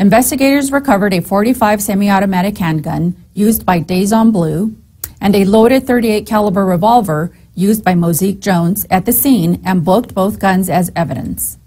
Investigators recovered a 45 semi-automatic handgun used by Dazon Blue and a loaded 38 caliber revolver used by Mosique Jones at the scene and booked both guns as evidence.